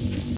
you